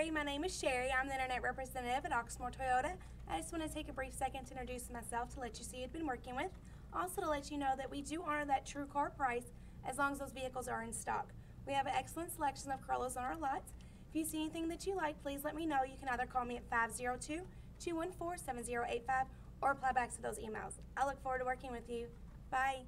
Sherry. My name is Sherry. I'm the Internet Representative at Oxmoor Toyota. I just want to take a brief second to introduce myself to let you see who I've been working with. Also to let you know that we do honor that true car price as long as those vehicles are in stock. We have an excellent selection of Corollas on our lots. If you see anything that you like, please let me know. You can either call me at 502-214-7085 or reply back to those emails. I look forward to working with you. Bye.